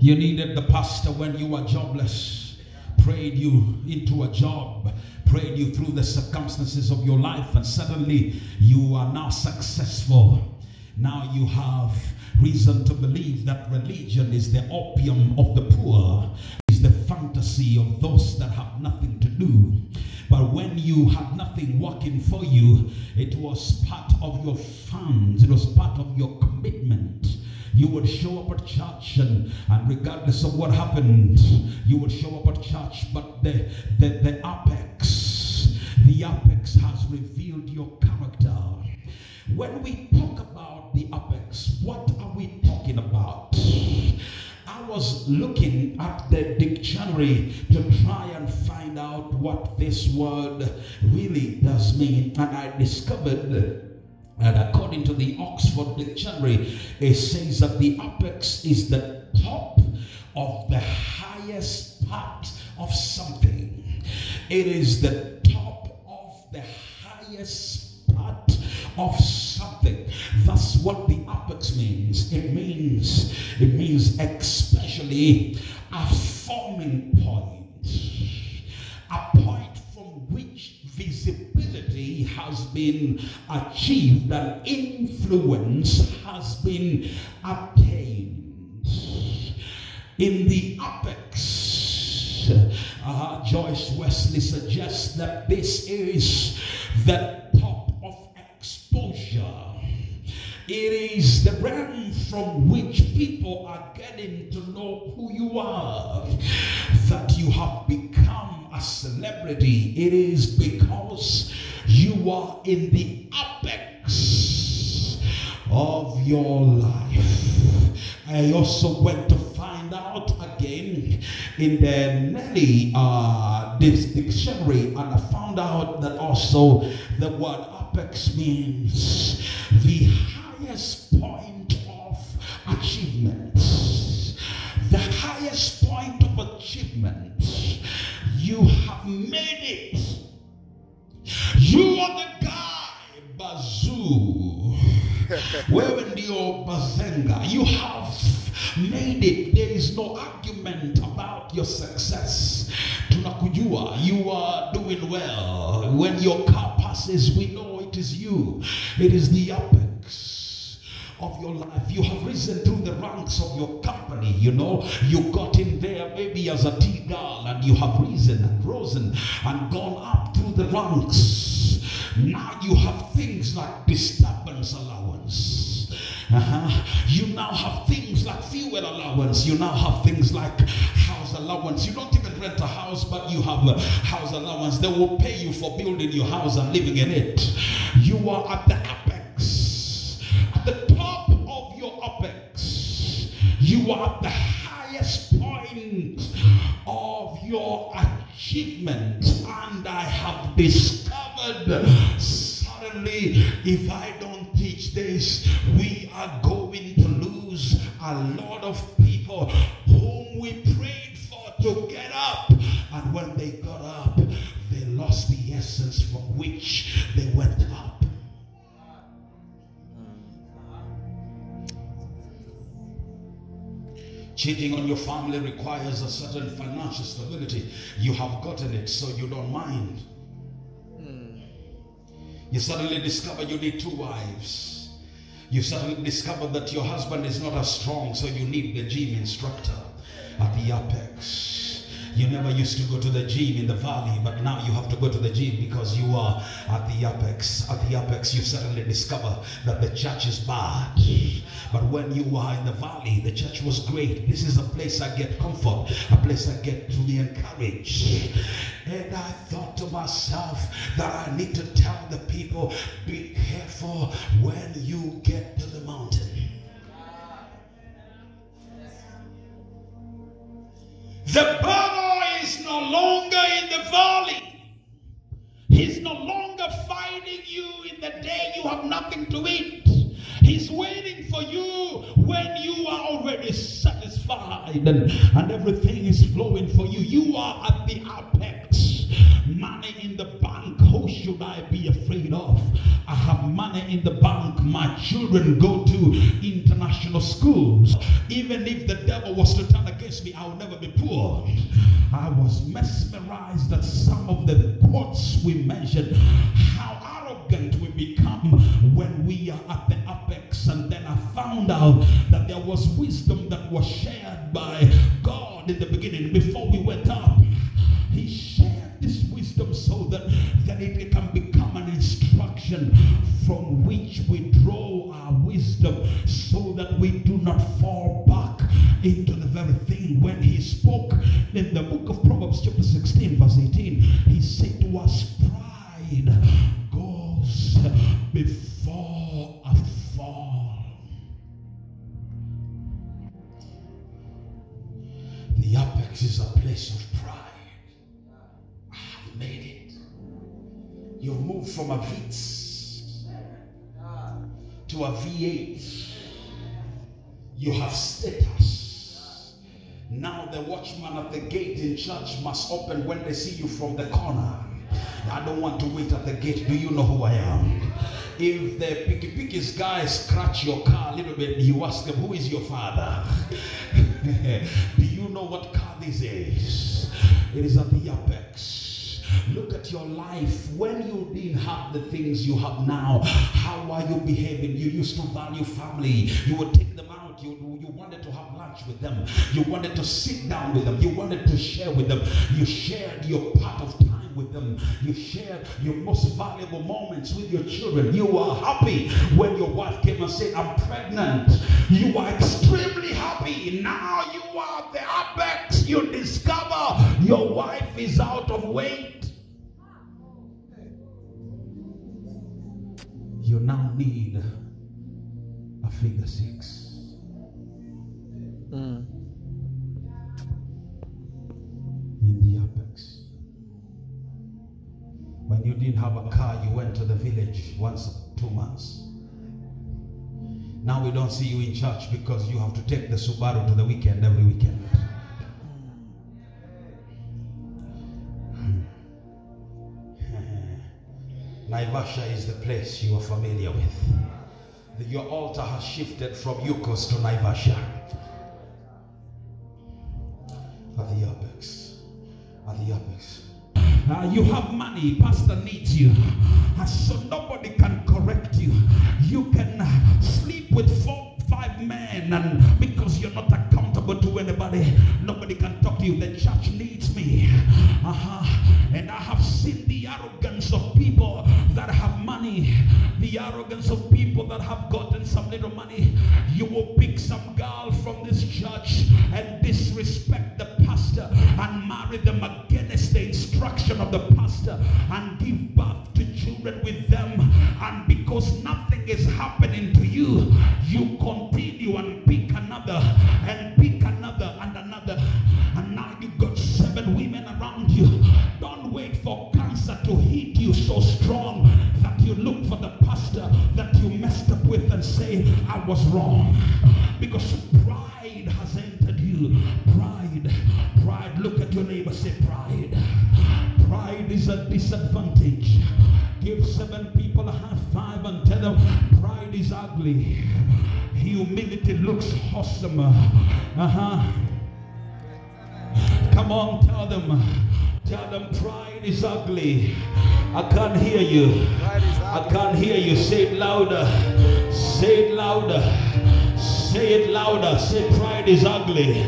You needed the pastor when you were jobless, prayed you into a job, prayed you through the circumstances of your life, and suddenly you are now successful. Now you have reason to believe that religion is the opium of the poor, is the fantasy of those that have nothing to do. But when you had nothing working for you, it was part of your funds, it was part of your commitment. You would show up at church, and, and regardless of what happened, you would show up at church. But the, the, the apex, the apex has revealed your character. When we talk about the apex, what are we talking about? I was looking at the dictionary to try and find out what this word really does mean, and I discovered and according to the Oxford Dictionary, it says that the apex is the top of the highest part of something. It is the top of the highest part of something. That's what the apex means. It means it means especially a forming point, a point from which has been achieved and influence has been obtained. In the apex, uh, Joyce Wesley suggests that this is the top of exposure. It is the realm from which people are getting to know who you are, that you have become a celebrity. It is because you are in the apex of your life. I also went to find out again in the Nelly uh, this dictionary, and I found out that also the word apex means the highest point of achievement. The highest point of achievement. You have made it. You are the guy, Bazoo. Wewe ndio bazenga. You have made it. There is no argument about your success. Tunakujua. You are doing well. When your car passes, we know it is you. It is the apex of your life. You have risen through the ranks of your company. You know, you got in there maybe as a tea girl and you have risen and risen and gone up through the ranks. Now you have things like disturbance allowance. Uh-huh. You now have things like fuel allowance. You now have things like house allowance. You don't even rent a house, but you have a house allowance. They will pay you for building your house and living in it. You are at the apex, at the top of your apex. You are at the highest point of your achievement, and I have discovered suddenly if I Cheating on your family requires a certain financial stability. You have gotten it, so you don't mind. Hmm. You suddenly discover you need two wives. You suddenly discover that your husband is not as strong, so you need the gym instructor at the apex. You never used to go to the gym in the valley, but now you have to go to the gym because you are at the apex. At the apex, you suddenly discover that the church is bad. But when you are in the valley, the church was great. This is a place I get comfort, a place I get to be encouraged. And I thought to myself that I need to tell the people be careful when you get to the mountain. The longer in the valley. He's no longer fighting you in the day you have nothing to eat. He's waiting for you when you are already satisfied and, and everything is flowing for you. You are at the apex. Money in the bank. Who should I be afraid of? I have money in the bank. My children go to international schools. Even if the devil was to turn against me, I will never be poor. I was mesmerized at some of the quotes we mentioned. How arrogant we become when we are at the apex. And then I found out that there was wisdom that was shared by God in the beginning before we went up. He so that, that it can become an instruction from which we draw our wisdom so that we do not fall back into the very thing. When he spoke in the book of Proverbs, chapter 16, verse 18, he said to us, Pride goes before a fall. The apex is a place of pride. From a Vitz to a V8. You have status. Now the watchman at the gate in church must open when they see you from the corner. I don't want to wait at the gate. Do you know who I am? If the picky pickies guy scratch your car a little bit, you ask them, Who is your father? Do you know what car this is? It is at the apex. Look at your life. When you didn't have the things you have now, how are you behaving? You used to value family. You would take them out. You, you wanted to have lunch with them. You wanted to sit down with them. You wanted to share with them. You shared your part of time with them. You shared your most valuable moments with your children. You were happy when your wife came and said, I'm pregnant. You were extremely happy. Now you are the apex. You discover your wife is out of weight. Now need a figure six. Mm. in the apex. When you didn't have a car, you went to the village once two months. Now we don't see you in church because you have to take the Subaru to the weekend every weekend. Naivasha is the place you are familiar with. Your altar has shifted from Yukos to Naivasha. At the apex. At the apex. Uh, you have money, pastor needs you. Uh, so nobody can correct you. You can uh, sleep with four, five men, and because you're not accountable to anybody, nobody can talk to you. The church needs me. Uh-huh. And I have seen the arrogance of arrogance of people that have gotten some little money. You will pick some girl from this church and disrespect the pastor and marry them against the instruction of the pastor and give birth to children with them. And because nothing is happening to you, you continue and pick another and pick another and another. And now you've got seven women around you. Don't wait for cancer to hit you so strong you look for the pastor that you messed up with and say, I was wrong. Because pride has entered you. Pride. Pride. Look at your neighbor, say pride. Pride is a disadvantage. Give seven people a high five and tell them pride is ugly. Humility looks awesome. Uh-huh. Come on, tell them. Tell them pride is ugly. I can't hear you. I can't hear you. Say it louder. Say it louder. Say it louder. Say pride is ugly.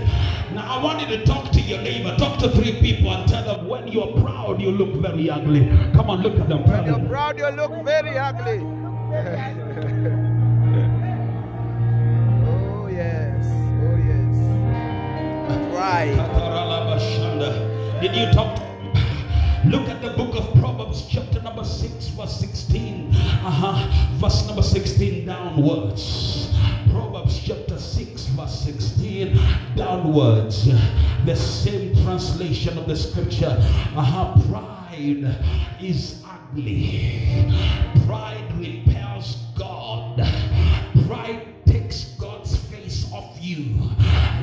Now I want you to talk to your neighbor. Talk to three people and tell them when you're proud, you look very ugly. Come on, look at them. When you're proud, you look very ugly. oh yes, oh yes. Pride. Did you talk? Look at the book of Proverbs, chapter number 6, verse 16. Uh-huh. Verse number 16 downwards. Proverbs chapter 6, verse 16 downwards. The same translation of the scripture. Uh-huh. Pride is ugly. Pride repels God. Pride takes God's face off you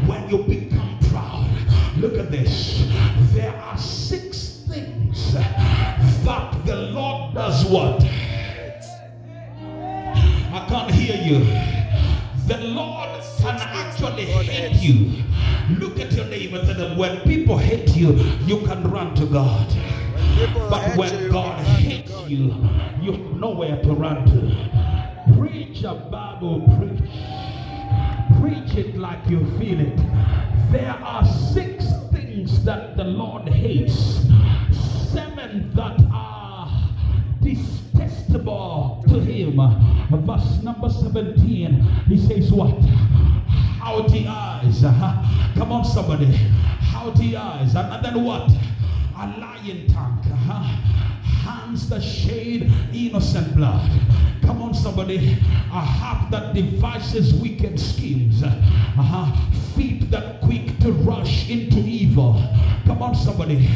when you become proud. Look at this. There are six things what? I can't hear you. The Lord can actually hate you. Look at your neighbor and them when people hate you, you can run to God. But when God hates you, you have nowhere to run to. Preach a Bible, preach. Preach it like you feel it. There are six things that the Lord hates, seven that detestable to Him. Verse number 17, He says, What? Howdy eyes. Uh-huh. Come on, somebody. Howdy eyes. And, then what? A lion tongue. Uh-huh. Hands that shade innocent blood. Come on, somebody. A heart that devises wicked schemes. Uh-huh. Feet that quick to rush into evil. Come on, somebody.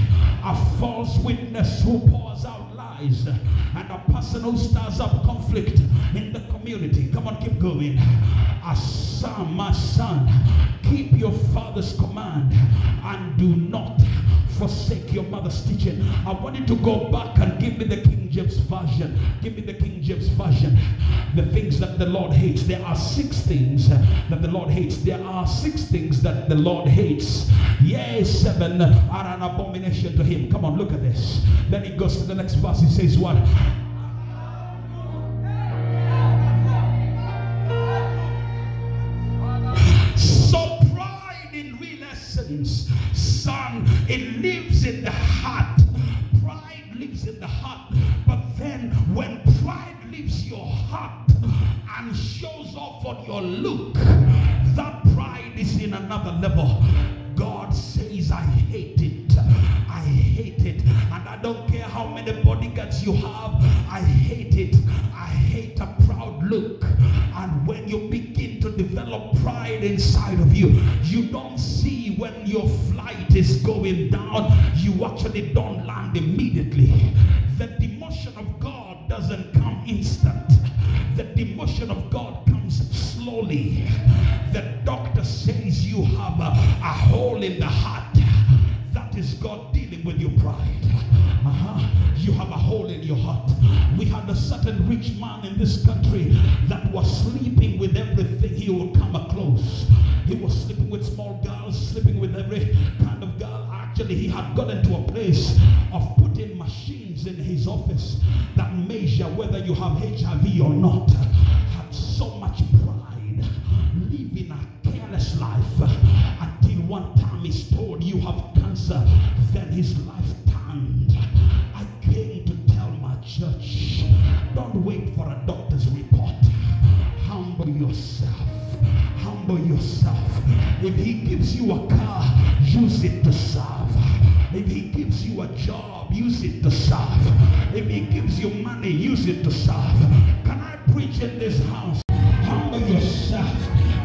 A false witness who pours out And a person who stirs up conflict in the community. Come on, keep going. A son, my son, keep your father's command and do not forsake your mother's teaching. I want you to go back and give me the King James Version. Give me the King James Version. The things that the Lord hates. There are six things that the Lord hates. There are six things that the Lord hates. Yea, seven are an abomination to him. Come on, look at this. Then he goes to the next verse. He says, What? So pride in real essence, son, it lives in the heart. Pride lives in the heart. But then when pride leaves your heart and shows off on your look, that pride is in another level. God says, I hate it. I hate it. And I don't care how many bodyguards you have. I hate it. I hate a proud look. And when you begin to develop pride inside of you, you don't see when your flight is going down. You actually don't land immediately. The demotion of God doesn't come instant. The demotion of God comes slowly. The doctor says you have a, a hole in the heart. That is God dealing with your pride. Uh-huh. You have a hole in your heart. We had a certain rich man in this country that was sleeping with everything he would come across. He was sleeping with small girls, sleeping with every kind of girl. Actually, he had gotten to a place of putting machines in his office that measure whether you have HIV or not. Had so much pride, living a careless life until one time he's told you have cancer. Then his life yourself. If he gives you a car, use it to serve. If he gives you a job, use it to serve. If he gives you money, use it to serve. Can I preach in this house? Humble yourself.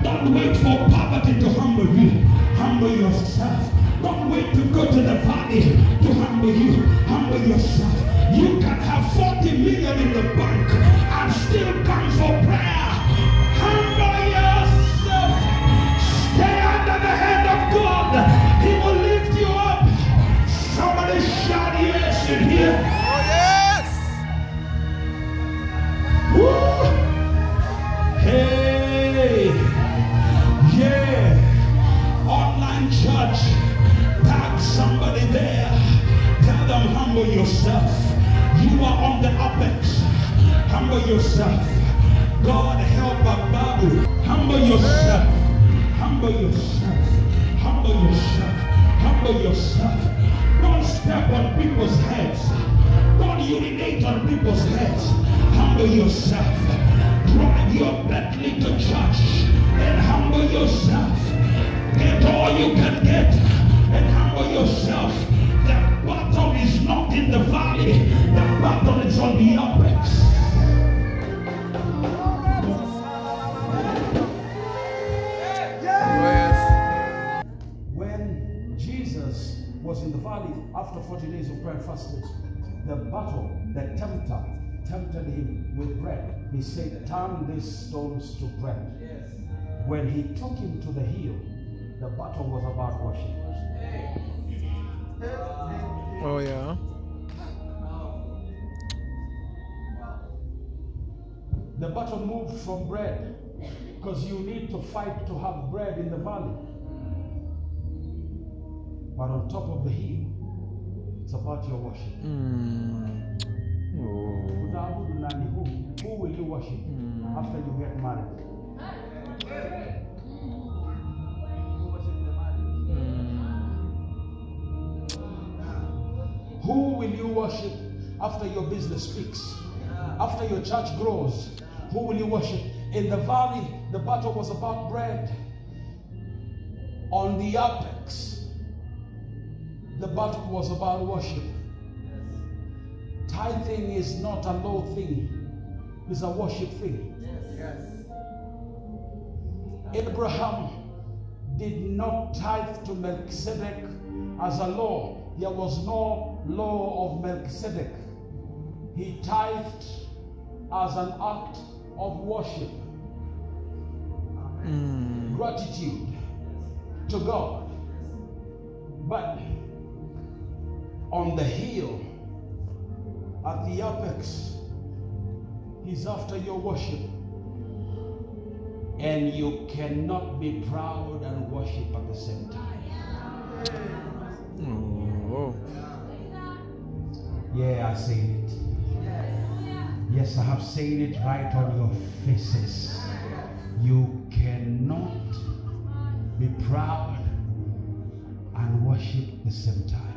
Don't wait for poverty to humble you. Humble yourself. Don't wait to go to the valley to humble you. Humble yourself. You can have 40 million in the bank and still come for prayer. Humble yourself. In here. Oh, yes. Woo! Hey! Yeah! Online church. Tag somebody there. Tell them humble yourself. You are on the apex. Humble yourself. God help a Babu. Humble yourself. Humble yourself. Humble yourself. Humble yourself. People's heads. Don't urinate on people's heads. Humble yourself. Drive your Bentley to church and humble yourself. Get all you can get and humble yourself. The battle is not in the valley. The battle is on the apex. Valley after 40 days of prayer and fasting, the battle, the tempter, tempted him with bread. He said, Turn these stones to bread. When he took him to the hill, the battle was about worship. Oh, yeah. The battle moved from bread because you need to fight to have bread in the valley. But on top of the hill, it's about your worship. Mm. Oh. Who, who will you worship after you get married? Who will you worship after your business speaks? After your church grows? Who will you worship? In the valley, the battle was about bread. On the apex, the battle was about worship. Tithing is not a low thing, it's a worship thing. Abraham did not tithe to Melchizedek as a law. There was no law of Melchizedek. He tithed as an act of worship, Mm. gratitude to God. But on the hill, at the apex, He's after your worship. And you cannot be proud and worship at the same time. Oh. Yeah, I said it. Yes, I have said it right on your faces. You cannot be proud and worship at the same time.